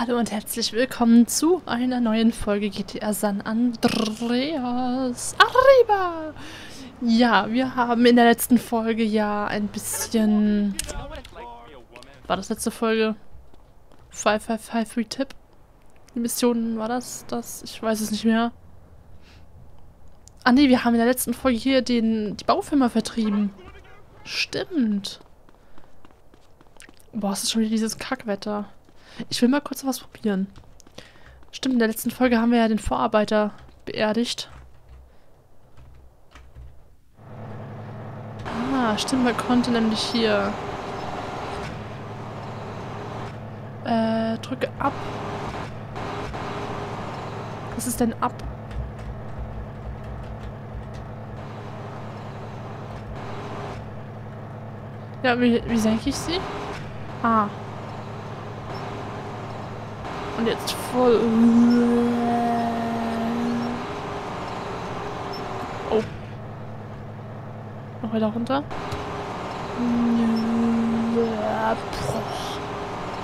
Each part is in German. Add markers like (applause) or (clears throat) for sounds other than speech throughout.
Hallo und herzlich willkommen zu einer neuen Folge GTA San Andreas. Arriba! Ja, wir haben in der letzten Folge ja ein bisschen... War das letzte Folge? 5553 Tipp? Die Mission, war das das? Ich weiß es nicht mehr. Ah ne, wir haben in der letzten Folge hier den, die Baufirma vertrieben. Stimmt. Boah, es ist schon wieder dieses Kackwetter. Ich will mal kurz was probieren. Stimmt, in der letzten Folge haben wir ja den Vorarbeiter beerdigt. Ah, stimmt, man konnte nämlich hier... Äh, drücke ab. Was ist denn ab? Ja, wie, wie senke ich sie? Ah. Und jetzt voll. Oh. Noch weiter runter.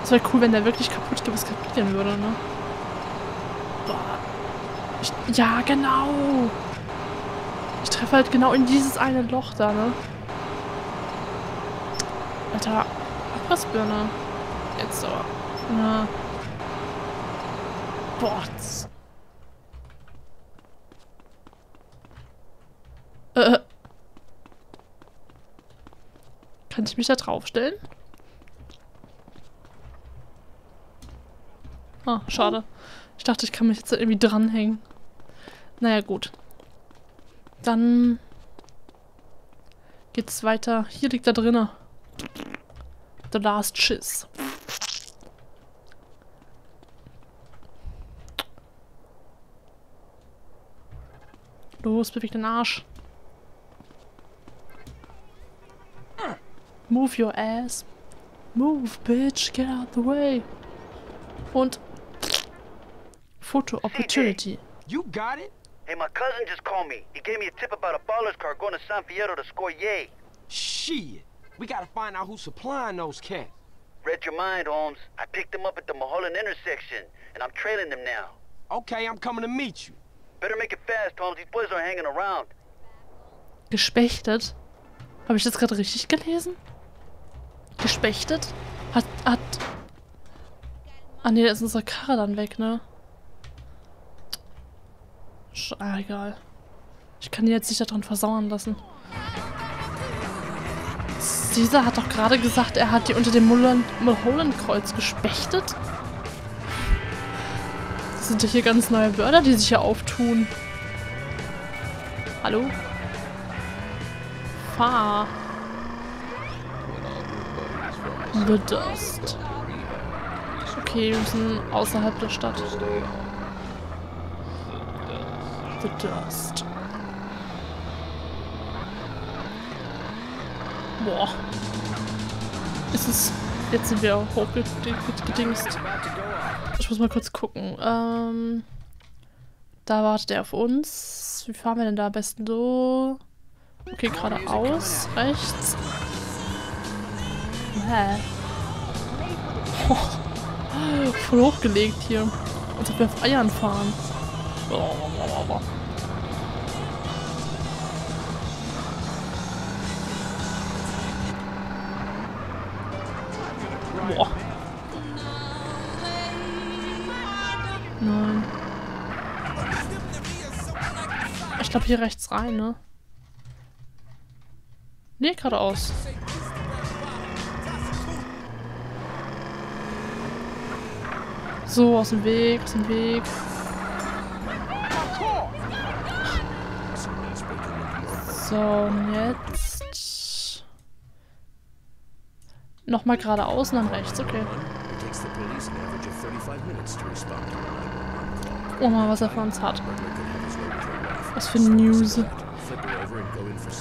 Das wäre cool, wenn der wirklich kaputt gehen würde, ne? Ich, ja, genau. Ich treffe halt genau in dieses eine Loch da, ne? Alter, Abpassbirne. Jetzt aber. Na. Bots. Äh. Kann ich mich da draufstellen? Ah, schade. Ich dachte, ich kann mich jetzt irgendwie dranhängen. Naja, gut. Dann geht's weiter. Hier liegt er drinnen. The Last Schiss. Los, beweg den Arsch. Move your ass. Move, bitch. Get out the way. Und Photo Opportunity. Hey, hey, you got it? Hey, my cousin just called me. He gave me a tip about a baller's car going to San Fierro to score yay. Shit. We gotta find out who's supplying those cats. Read your mind, Holmes. I picked them up at the Mulholland intersection, and I'm trailing them now. Okay, I'm coming to meet you. Gespechtet? Habe ich das gerade richtig gelesen? Gespechtet? Hat, hat... Ah ne, da ist unsere Karre dann weg, ne? Sch ah, egal. Ich kann die jetzt nicht daran versauern lassen. Dieser hat doch gerade gesagt, er hat die unter dem Mulholland-Kreuz gespechtet. Das sind ja hier ganz neue Wörter, die sich hier auftun. Hallo? Fahr. The Dust. Okay, wir müssen außerhalb der Stadt. The Dust. Boah. Ist es... Jetzt sind wir hochgedingst. Ich muss mal kurz gucken. Ähm, da wartet er auf uns. Wie fahren wir denn da am besten so? Okay, geradeaus. Rechts. Hä? Oh, (laughs) voll hochgelegt hier. Als ob wir auf Eiern fahren. Oh, Boah. Glaube hier rechts rein, ne? Ne, geradeaus. So, aus dem Weg, aus dem Weg. So, und jetzt... Nochmal geradeaus und dann rechts, okay. Oh mal, was er für uns hat. Was für News.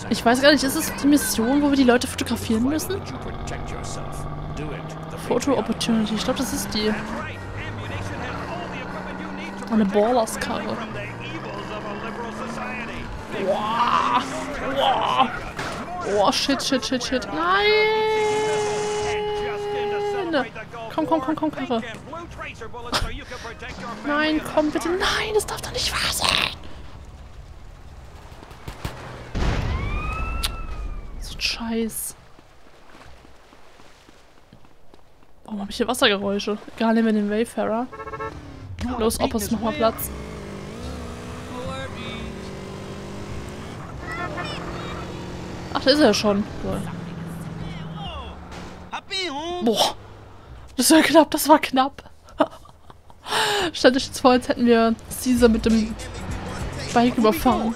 Ich weiß gar nicht, ist es die Mission, wo wir die Leute fotografieren müssen? Photo Opportunity, ich glaube, das ist die. Eine Ballers-Karre. Wow. Wow. Oh, shit, shit, shit, shit. Nein! Komm, komm, komm, komm, Karre. Nein, komm bitte. Nein, das darf doch nicht wahr sein. Scheiß. Warum habe ich hier Wassergeräusche? Egal, nehmen wir den Wayfarer. Los, Oppos, mach mal Platz. Ach, da ist er schon. So. Boah. Das war knapp, das war knapp. (laughs) Stellt euch jetzt vor, als hätten wir Caesar mit dem Bike überfahren.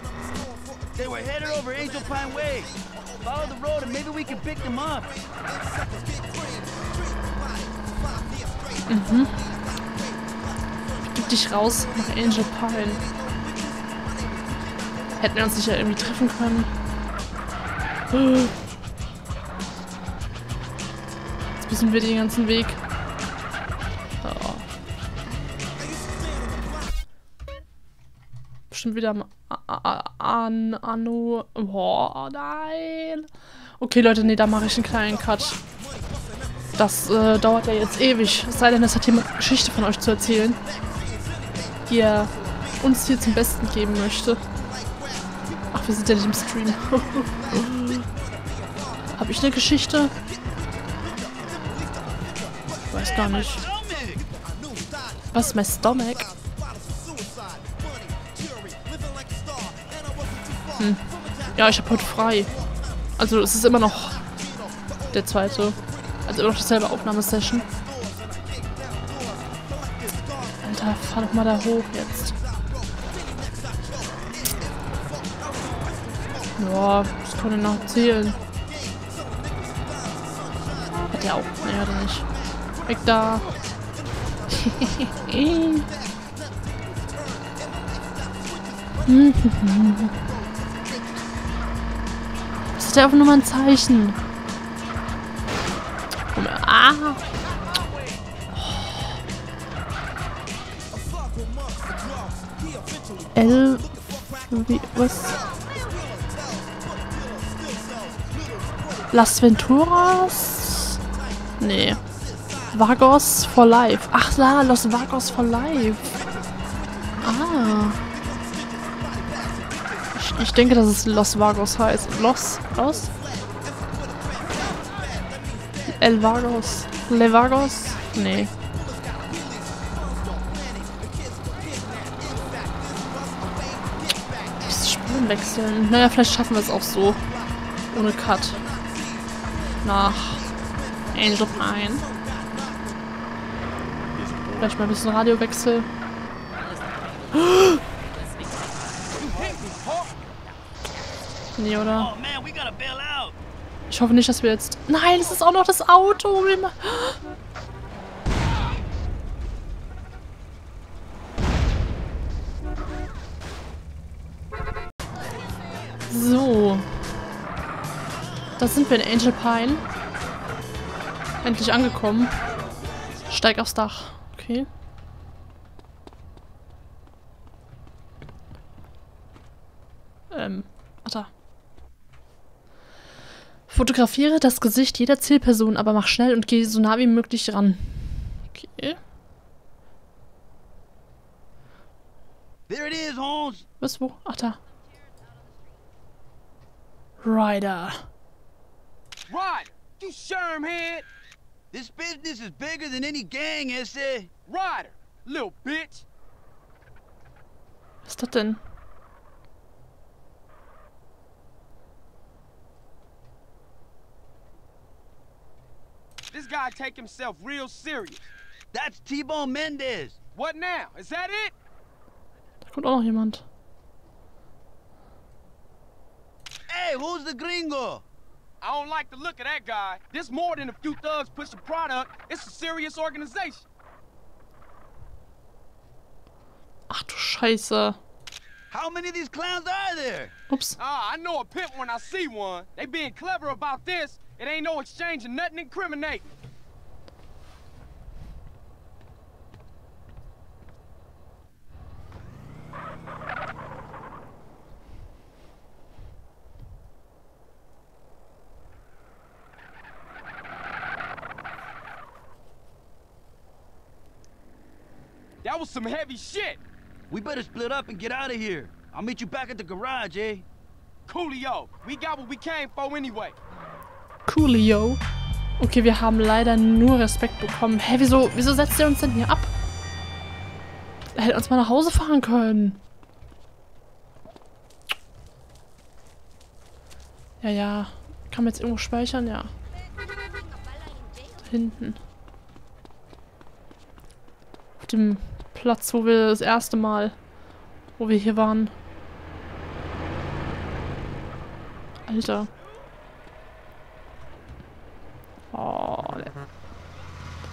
They were headed over Angel Pine Way. Follow the road and maybe we can pick them up. Gib dich raus nach Angel Pine. Hätten wir uns nicht ja irgendwie treffen können. Jetzt müssen wir den ganzen Weg. Oh. Bestimmt wieder am an Anu. Oh nein. Okay, Leute, nee, da mache ich einen kleinen Cut. Das äh, dauert ja jetzt ewig. Es sei denn, es hat jemand eine Geschichte von euch zu erzählen, die er uns hier zum Besten geben möchte. Ach, wir sind ja nicht im Stream. (laughs) Hab ich eine Geschichte? Weiß gar nicht. Was ist mein Stomach? Hm. Ja, ich habe heute frei. Also es ist immer noch der zweite. Also immer noch dieselbe Aufnahmesession. Alter, fahr doch mal da hoch jetzt. Ja, das kann ich noch erzählen. Hat er auch. Nee, hat er nicht. Weg da. (laughs) Ist ja einfach nur mal ein Zeichen. Ah. L. Wie, was? Las Venturas? Nee. Vagos for Life. Ach da, Los Vagos for Life. Ah. Ich, denke, dass es Los Vagos heißt. Los? Los? El Vagos? Le Vagos? Nee. Spuren wechseln. Naja, vielleicht schaffen wir es auch so. Ohne Cut. Nach Angel Pine. Vielleicht mal ein bisschen Radiowechsel. Nee, oder? Oh. Ich hoffe nicht, dass wir jetzt... Nein, es ist auch noch das Auto. So. Da sind wir in Angel Pine. Endlich angekommen. Steig aufs Dach. Okay. Ähm, ach da. Fotografiere das Gesicht jeder Zielperson, aber mach schnell und geh so nah wie möglich ran. Okay. There it is, Holmes. Was, wo? Ach, da. Ryder. Ryder, you shermhead. This business is bigger than any gang, ese. Ryder, little bitch. Was ist das denn? This guy take himself real serious. That's T-Bone Mendez. What now? Is that it? Da kommt auch noch jemand. Hey, who's the gringo? I don't like the look of that guy. This more than a few thugs pushing product. It's a serious organization. Ach du Scheiße. How many of these clowns are there? Ups. Ah, I know a pimp when I see one. They being clever about this. It ain't no exchange of nothing incriminating. That was some heavy shit. We better split up and get out of here. I'll meet you back at the garage, eh? Coolio, we got what we came for anyway. Coolio. Okay, wir haben leider nur Respekt bekommen. Hä, wieso, wieso setzt ihr uns denn hier ab? Er hätte uns mal nach Hause fahren können. Ja, ja. Kann man jetzt irgendwo speichern? Ja. Da hinten. Auf dem Platz, wo wir das erste Mal, wo wir hier waren. Alter. Oh, der-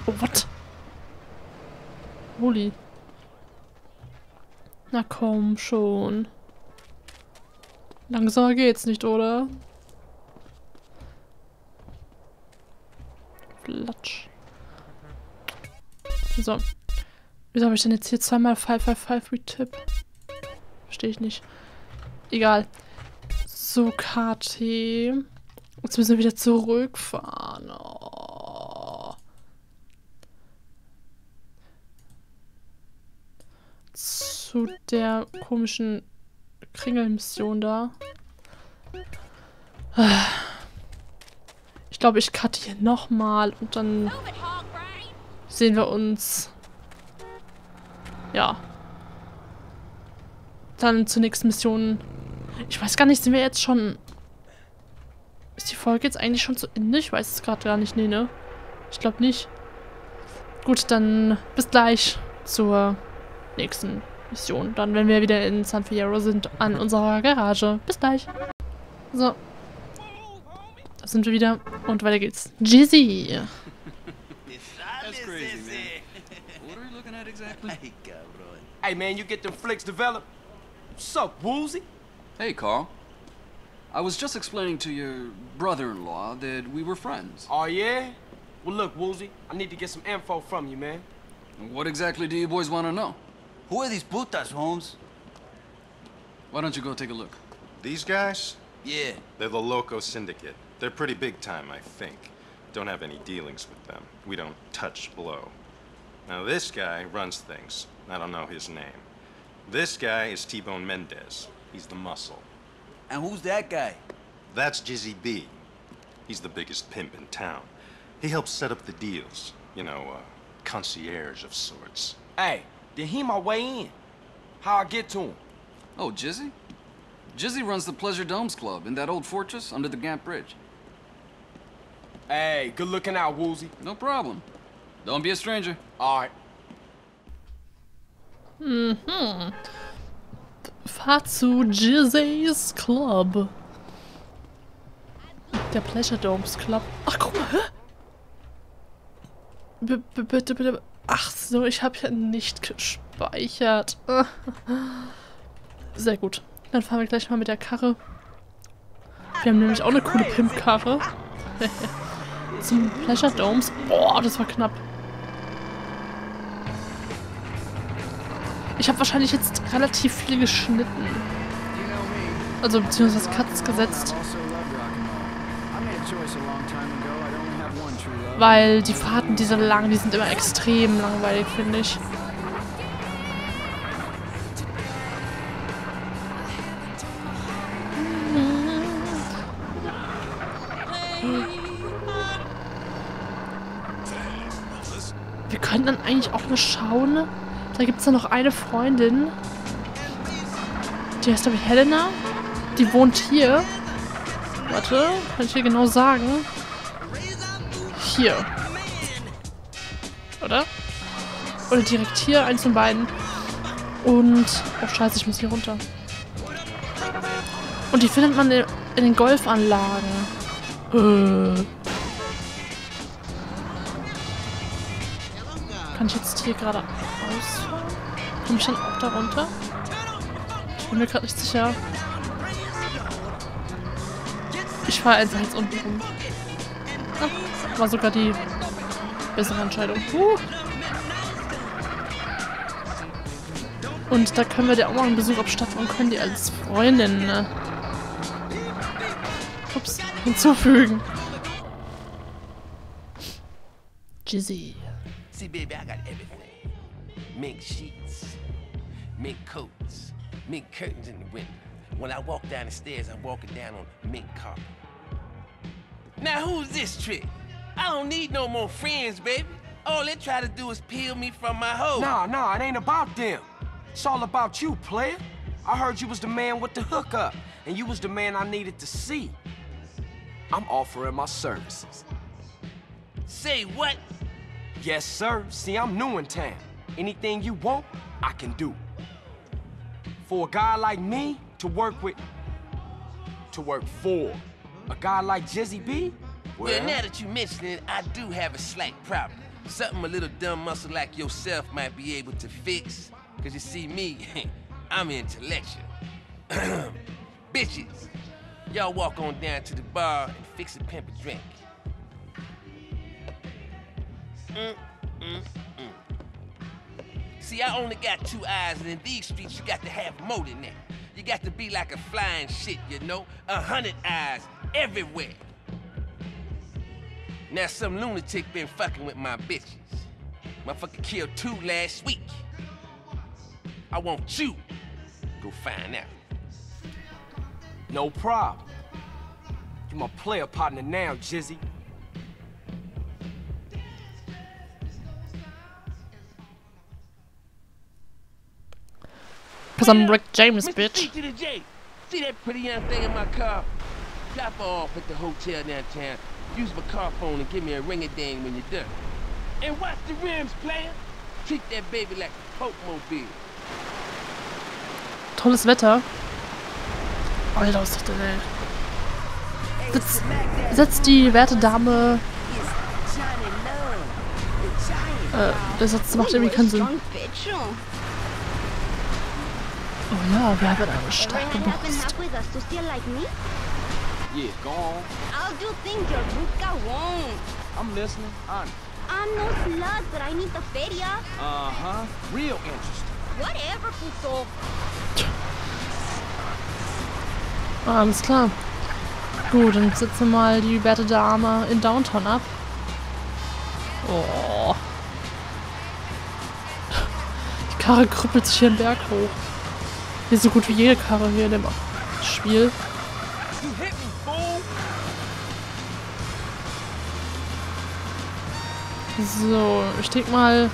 oh what? Holy. Na komm schon. Langsamer geht's nicht, oder? Flatsch. So. Wieso habe ich denn jetzt hier zweimal 555 Retipp? Verstehe ich nicht. Egal. So, KT. Jetzt müssen wir wieder zurückfahren. Oh. Zu der komischen Kringelmission da. Ich glaube, ich cutte hier nochmal und dann sehen wir uns. Ja. Dann zur nächsten Mission. Ich weiß gar nicht, sind wir jetzt schon. Ist die Folge jetzt eigentlich schon zu Ende? Ich weiß es gerade gar nicht. Nee, ne? Ich glaube nicht. Gut, dann bis gleich zur nächsten Mission. Dann, wenn wir wieder in San Fierro sind, an unserer Garage. Bis gleich. So. Da sind wir wieder. Und weiter geht's. Jizzy. That's crazy, man. What are you looking at exactly? Ay, cabrón. Hey man, you get them flicks developed. What's up, Woozy? Hey, Carl. I was just explaining to your brother-in-law that we were friends. Oh yeah? Well look, Woozy, I need to get some info from you, man. What exactly do you boys want to know? Who are these putas, Holmes? Why don't you go take a look? These guys? Yeah. They're the Loco Syndicate. They're pretty big time, I think. Don't have any dealings with them. We don't touch blow. Now, this guy runs things. I don't know his name. This guy is T-Bone Mendez. He's the muscle. And who's that guy? That's Jizzy B. He's the biggest pimp in town. He helps set up the deals. You know, uh, concierge of sorts. Hey, did he my way in? How I get to him? Oh, Jizzy? Jizzy runs the Pleasure Domes Club in that old fortress under the Gant Bridge. Hey, good looking out, Woozy. No problem. Don't be a stranger. Alright. Hmm. zu Jizzys Club. Der Pleasure Domes Club. Ach, guck mal. hä? B -b bitte, bitte. Ach so, ich habe ja nicht gespeichert. (laughs) Sehr gut. Dann fahren wir gleich mal mit der Karre. Wir haben nämlich auch eine coole Pimp-Karre. (laughs) Zum Pleasure Domes. Boah, das war knapp. Ich habe wahrscheinlich jetzt relativ viel geschnitten. Also beziehungsweise Cuts gesetzt. Weil die Fahrten, diese lang, die sind immer extrem langweilig, finde ich. Wir könnten dann eigentlich auch mal schauen. Da gibt es noch eine Freundin. Die heißt, glaube ich, Helena. Die wohnt hier. Warte, kann ich hier genau sagen? Hier. Oder? Oder direkt hier, eins von beiden. Und. Oh, scheiße, ich muss hier runter. Und die findet man in, den Golfanlagen. Äh. Kann ich jetzt hier gerade ausfahren? Komme ich dann auch da runter? Ich bin mir gerade nicht sicher. Ich fahre einfach jetzt unten rum. Ah, war sogar die bessere Entscheidung. Huh. Und da können wir dir auch mal einen Besuch abstatten und können die als Freundin ne? Ups, hinzufügen. Jizzy. See, baby, I got everything. mink sheets, mink coats, mink curtains in the window. When I walk down the stairs, I'm walking down on mink carpet. Now who's this trick? I don't need no more friends, baby. All they try to do is peel me from my hoe. Nah, nah, it ain't about them. It's all about you, player. I heard you was the man with the hookup, and you was the man I needed to see. I'm offering my services. Say what? Yes, sir. See, I'm new in town. Anything you want, I can do. For a guy like me to work with, to work for, a guy like Jizzy B, well, Well, now that you mention it, I do have a slight problem. Something a little dumb muscle like yourself might be able to fix. Cause you see me, (laughs) I'm intellectual. (clears throat) Bitches, y'all walk on down to the bar and fix a pimp a drink. Mm, mm, mm. See, I only got two eyes, and in these streets, you got to have more than that. You got to be like a flying shit, you know? A hundred eyes everywhere. Now some lunatic been fucking with my bitches. Motherfucker killed two last week. I want you go find out. no problem. You my player partner now, Jizzy. Cause I'm Rick James, Mr. bitch. C to the J. See that pretty young thing in my car? Drop her off at the hotel downtown. Use my car phone and give me a ring-a-ding when you're done. And watch the rims, player. Treat that baby like a Pope mobile. Tolles Wetter. Alter, was ist das denn, ey? Setzt, setzt die werte Dame. Äh, der Satz macht irgendwie keinen Sinn. Oh ja, wir haben eine starke Brust. Yeah, go on. I'll do things your Ruka won't. I'm listening. On. I'm no slut, but I need the feria. Uh-huh. Real interesting. Whatever, puto. Alles klar. Gut, dann setzen wir mal die werte Dame in Downtown ab. Oh. Die Karre krüppelt sich hier den Berg hoch. Hier ist so gut wie jede Karre hier in dem Spiel. So, ich denke mal,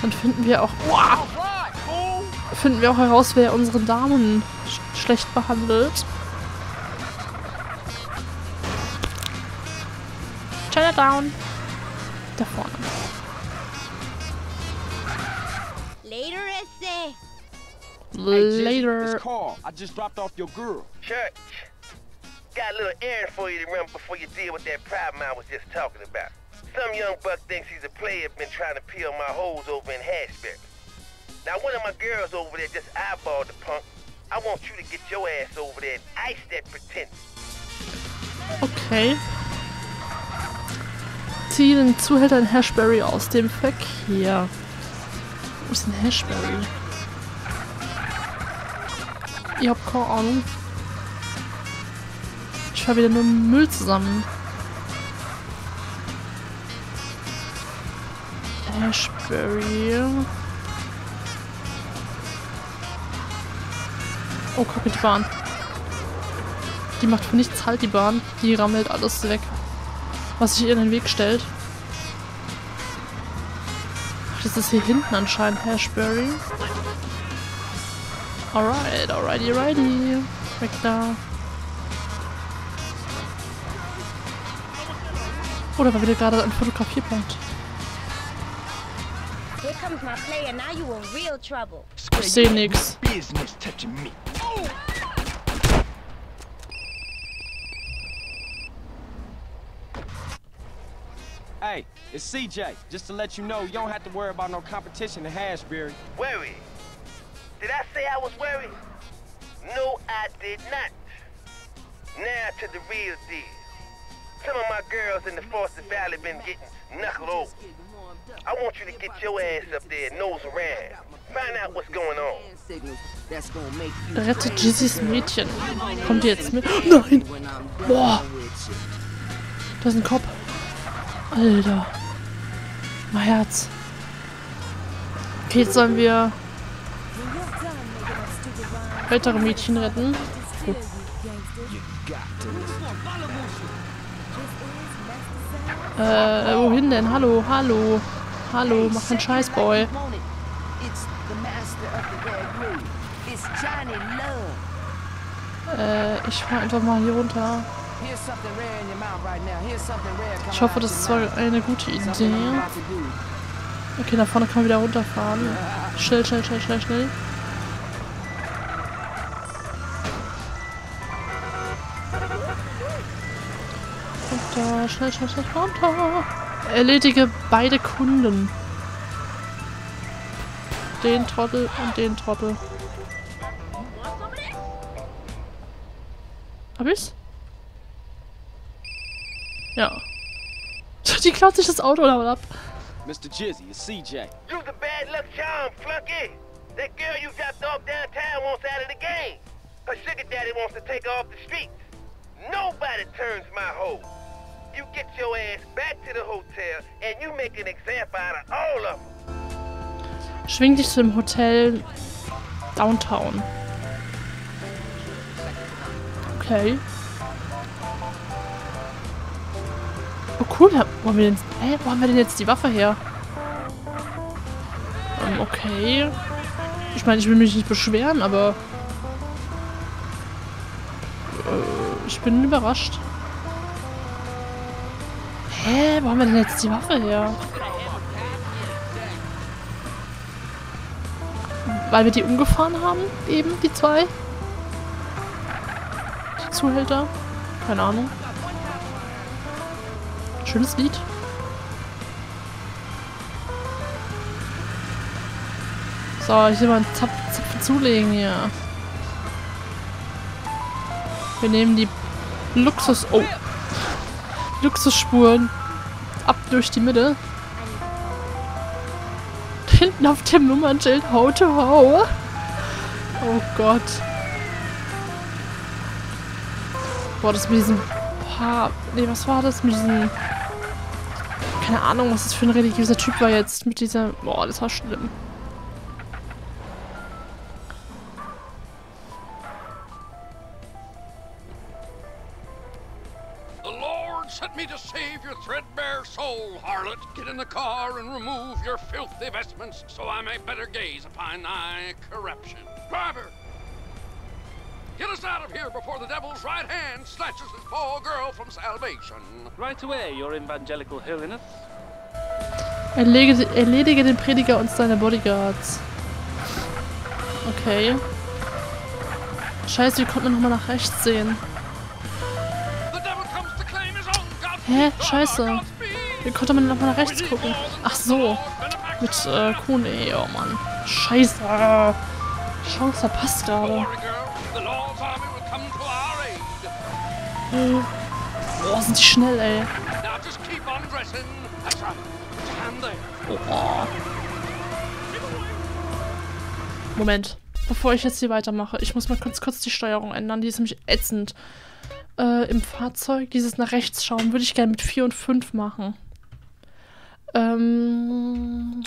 dann finden wir auch. Wow, fool! finden wir auch heraus, wer unsere Damen sch schlecht behandelt. Chinatown. Da vorne. Later, Later. Carl. I just dropped off your girl. Church, got a little errand for you to run before you deal with that problem I was just talking about. Some young buck thinks he's a player been trying to peel my hoes over in Hashberry. Now one of my girls over there just eyeballed the punk. I want you to get your ass over there and ice that pretense. Okay. Zieh den Zuhälter in Hashberry aus dem Verkehr. Wo ist denn Hashberry? Ich hab keine Ahnung. Ich fahr wieder nur Müll zusammen. Hashberry. Oh, guck mal die Bahn. Die macht für nichts halt, die Bahn. Die rammelt alles weg, was sich ihr in den Weg stellt. Ach, das ist hier hinten anscheinend Hashberry. Alright, alrighty, righty. Weg da. Oh, da war wieder gerade ein Fotografierpunkt. Here comes my player. Now you in real trouble. Ich nix. Business touching me. Hey, it's CJ. Just to let you know, you don't have to worry about no competition in Hashberry. Worry? Did I say I was worried? No, I did not. Now to the real deal. Some of my girls in the Foster Valley been getting knuckled over. I want you to get your ass up there nose around. Find out what's going on. Rettet Jizzys Mädchen. Kommt ihr jetzt mit? Nein! Boah! Da ist ein Kopf. Alter. Mein Herz. Okay, jetzt sollen wir ältere Mädchen retten. Äh, wohin denn? Hallo, hallo. Hallo, mach keinen Scheiß, Boy. Äh, ich fahr einfach mal hier runter. Ich hoffe, das mouth. eine gute Idee. Okay, nach vorne kann man wieder runterfahren. Schnell, schnell, schnell, schnell, schnell. Runter, schnell, schnell, schnell, runter. Erledige beide Kunden. Den Trottel und den Trottel. Hab ich's? Ja. (laughs) Die klaut sich das Auto was ab? Mr. Jizzy, it's CJ. You the bad luck charm, flunky. That girl you dropped off downtown wants out of the game. Her sugar daddy wants to take her off the streets. Nobody turns my hoe. You get your ass back to the hotel and you make an example out of all of them. Schwing dich zu dem Hotel Downtown. Okay. Oh cool, wo haben wir denn, hä, wo haben wir denn jetzt die Waffe her? Ähm, okay. Ich meine, ich will mich nicht beschweren, aber... Äh, ich bin überrascht. Hä, wo haben wir denn jetzt die Waffe her? Weil wir die umgefahren haben, eben, die zwei. Die Zuhälter. Keine Ahnung. Schönes Lied. So, ich will mal einen Zapf, Zapfen zulegen hier. Wir nehmen die Luxus... Oh. Luxusspuren ab durch die Mitte. Hinten auf dem Nummernschild How to How. Oh Gott. Boah, das mit diesem Paar... Nee, was war das? Mit diesem... Keine Ahnung, was das für ein religiöser Typ war jetzt. Mit dieser... Boah, das war schlimm. Lord sent me to save your threadbare soul, harlot. Get in the car and remove your filthy vestments, so I may better gaze upon thy corruption. Driver! Get us out of here before the devil's right hand snatches this poor girl from salvation. Right away, your evangelical holiness. Erlege, erledige den Prediger und seine Bodyguards. Okay. Scheiße, wie konnte man nochmal nach rechts sehen? Hä? Scheiße. Wie konnte man nochmal nach rechts gucken? Ach so. Mit äh, Kune. Oh Mann. Scheiße. Chance verpasst gerade. Aid. Boah, sind die schnell, ey. There. Moment. Bevor ich jetzt hier weitermache, ich muss mal kurz, kurz die Steuerung ändern. Die ist nämlich ätzend. Äh, Im Fahrzeug, dieses nach rechts schauen, würde ich gerne mit 4 und 5 machen. Ähm,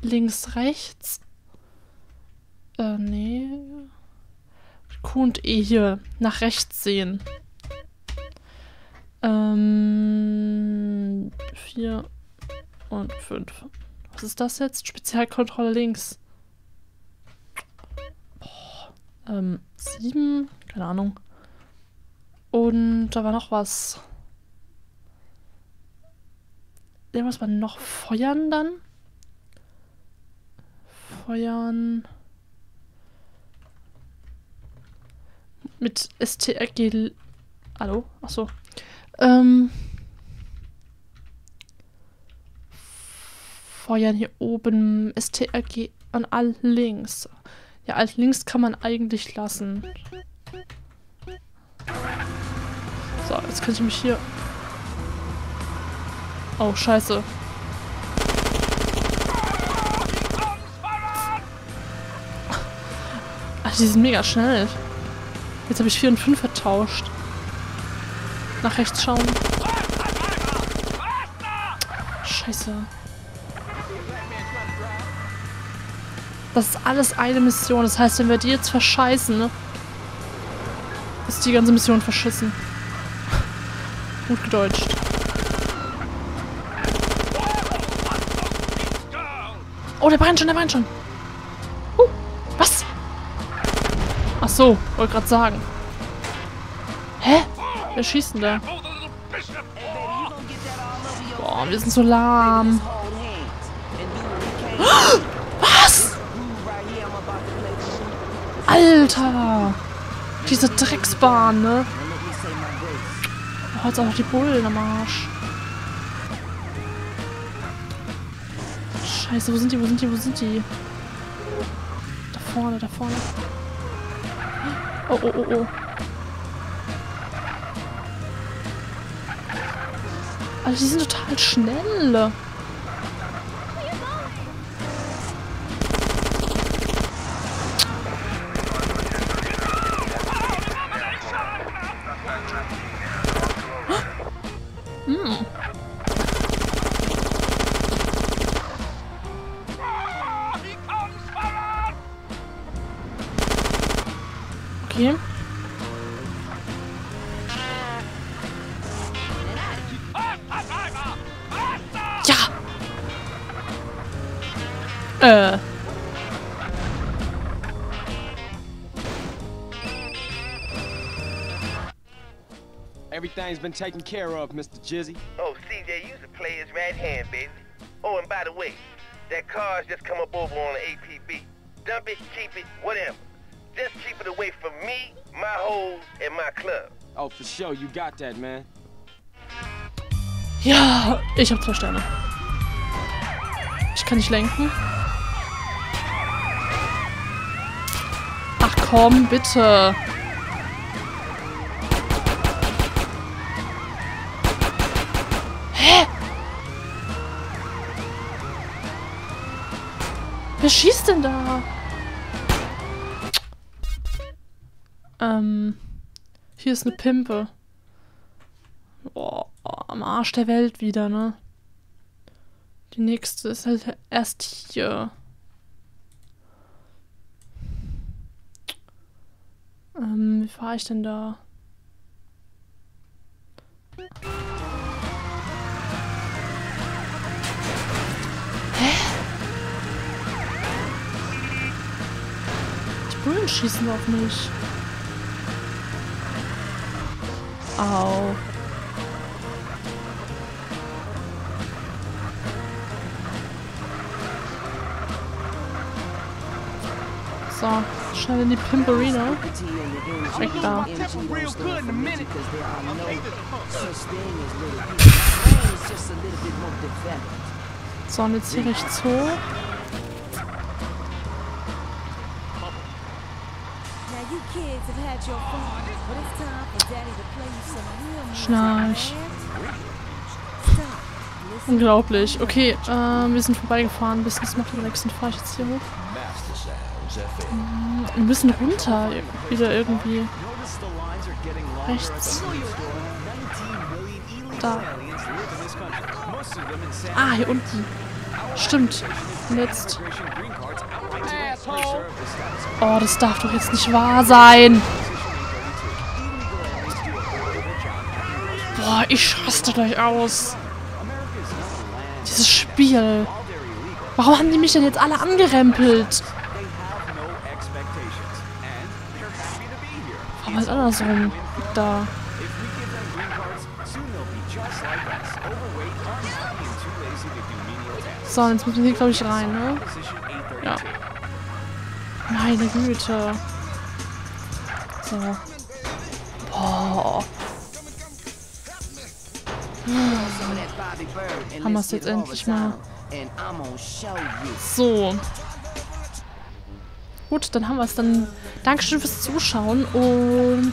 links, rechts. Äh, nee. Q und E hier. Nach rechts sehen. Ähm, 4 und 5. Was ist das jetzt? Spezialkontrolle links. Ähm, sieben, keine Ahnung. Und da war noch was. Irgendwas war noch Feuern dann? Feuern. Mit STRG. Hallo? Achso. Ähm. Feuern hier oben. STRG an all links. Ja, alt links kann man eigentlich lassen. So, jetzt kann ich mich hier... Oh, scheiße. Ach, die sind mega schnell. Jetzt habe ich 4 und 5 vertauscht. Nach rechts schauen. Scheiße. Das ist alles eine Mission. Das heißt, wenn wir die jetzt verscheißen, ne, ist die ganze Mission verschissen. Gut gedeutscht. Oh, der brennt schon, der brennt schon. Uh, was? Ach so, wollte gerade sagen. Hä? Wer schießt denn da? Boah, wir sind so lahm. Was? Alter! Diese Drecksbahn, ne? Oh, jetzt auch noch die Bullen am Arsch. Scheiße, wo sind die, wo sind die, wo sind die? Da vorne, da vorne. Oh, oh, oh, oh. Alter, die sind total schnell. Okay. Ja! Äh. Everything's been taken care of, Mr. Jizzy. Oh, CJ, you the player's right hand, baby. Oh, and by the way, that car's just come up over on the ATV. Dump it, keep it, whatever. Just keep it away from me, my hoes, and my club. Oh, for sure, you got that, man. Ja, ich habe zwei Sterne. Ich kann nicht lenken. Ach komm, bitte. Hä? Wer schießt denn da? Ähm, hier ist eine Pimpe. Boah, am Arsch der Welt wieder, ne? Die nächste ist halt erst hier. Ähm, wie fahre ich denn da? Hä? Die Bullen schießen auf mich. Au. So, schnell in die Pimperino. Weg da. So, und jetzt hier rechts hoch. Schnarch. Unglaublich. Okay, äh, wir sind vorbeigefahren. Bis das macht den nächsten fahre ich jetzt hier hoch. Mm, Wir müssen runter. Wieder irgendwie. Rechts. Da. Ah, hier unten. Stimmt. Und jetzt. Oh, das darf doch jetzt nicht wahr sein. Boah, ich raste gleich aus. Dieses Spiel. Warum haben die mich denn jetzt alle angerempelt? Warum halt andersrum? Da. So, jetzt müssen wir hier, glaube ich, rein, ne? Ja. Meine Güte. So. Boah. Haben wir es jetzt endlich mal. So. Gut, dann haben wir es. Dann Dankeschön fürs Zuschauen und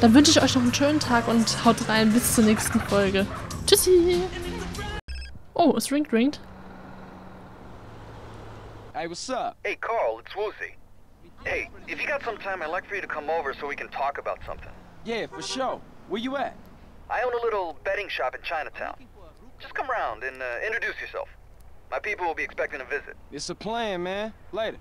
dann wünsche ich euch noch einen schönen Tag und haut rein. Bis zur nächsten Folge. Tschüssi. Oh, es ringt, ringt. Hey, what's up? Hey, Carl, it's Woozy. Hey, if you got some time, I'd like for you to come over so we can talk about something. Yeah, for sure. Where you at? I own a little betting shop in Chinatown. Just come round and uh, introduce yourself. My people will be expecting a visit. It's a plan, man. Later.